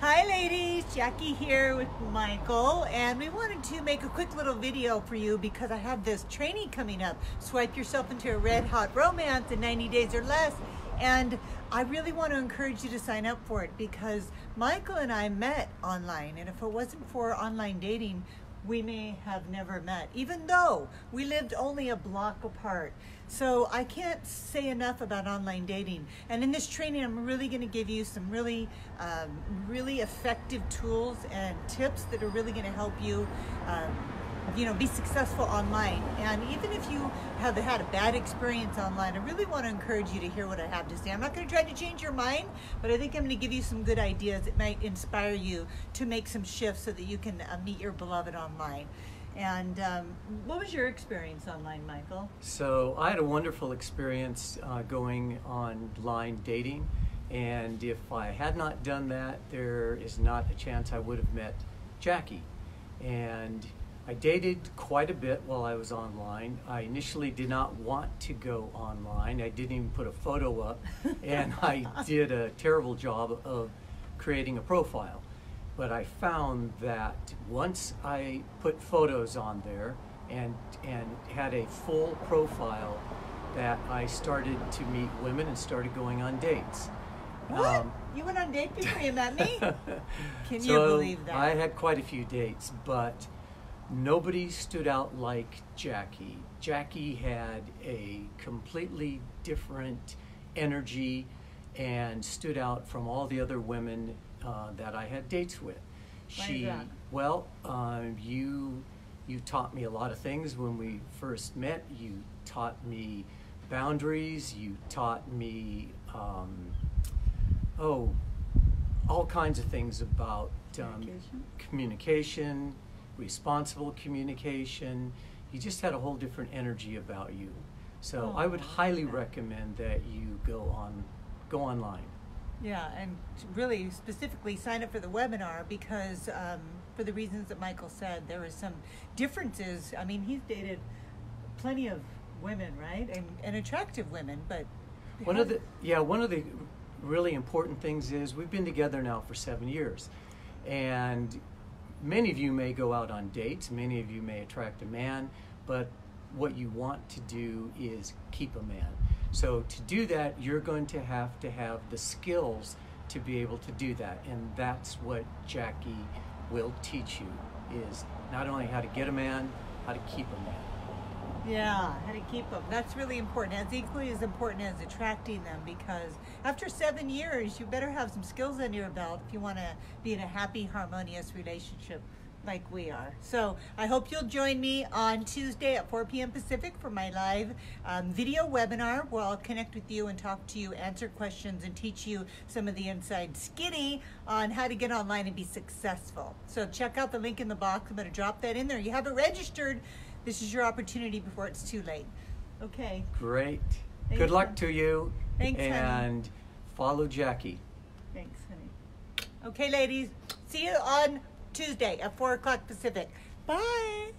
Hi ladies, Jaki here with Michael and we wanted to make a quick little video for you because I have this training coming up. Swipe yourself into a red hot romance in 90 days or less and I really want to encourage you to sign up for it because Michael and I met online and if it wasn't for online dating we may have never met, even though we lived only a block apart. So I can't say enough about online dating. And in this training, I'm really going to give you some really, um, really effective tools and tips that are really going to help you. Um, you know, be successful online. And even if you have had a bad experience online, I really want to encourage you to hear what I have to say. I'm not going to try to change your mind, but I think I'm going to give you some good ideas that might inspire you to make some shifts so that you can uh, meet your beloved online. And um, what was your experience online, Michael? So I had a wonderful experience uh, going online dating. And if I had not done that, there is not a chance I would have met Jaki. And I dated quite a bit while I was online. I initially did not want to go online. I didn't even put a photo up, and I did a terrible job of creating a profile. But I found that once I put photos on there and and had a full profile, that I started to meet women and started going on dates. What? Um, you went on dates before you met me? Can so you believe that? I had quite a few dates, but nobody stood out like Jaki. Jaki had a completely different energy and stood out from all the other women uh, that I had dates with. She, well, uh, you you taught me a lot of things when we first met. You taught me boundaries. You taught me, um, oh, all kinds of things about um, communication. communication responsible communication. You just had a whole different energy about you. So oh, I would highly recommend that you go on, go online. Yeah, and really specifically sign up for the webinar because um, for the reasons that Michael said, there was some differences. I mean, he's dated plenty of women, right, and, and attractive women, but one of the yeah one of the really important things is we've been together now for seven years, and many of you may go out on dates, many of you may attract a man, but what you want to do is keep a man. So to do that, you're going to have to have the skills to be able to do that. And that's what Jaki will teach you is not only how to get a man, how to keep a man. Yeah, how to keep them. That's really important. As equally as important as attracting them because after seven years, you better have some skills under your belt if you want to be in a happy, harmonious relationship like we are. So I hope you'll join me on Tuesday at 4 p.m. Pacific for my live um, video webinar where I'll connect with you and talk to you, answer questions, and teach you some of the inside skinny on how to get online and be successful. So check out the link in the box. I'm going to drop that in there. You have it registered this is your opportunity before it's too late. Okay. Great. Thanks, Good luck to you. Thanks, And honey. follow Jaki. Thanks, honey. Okay, ladies. See you on Tuesday at 4 o'clock Pacific. Bye.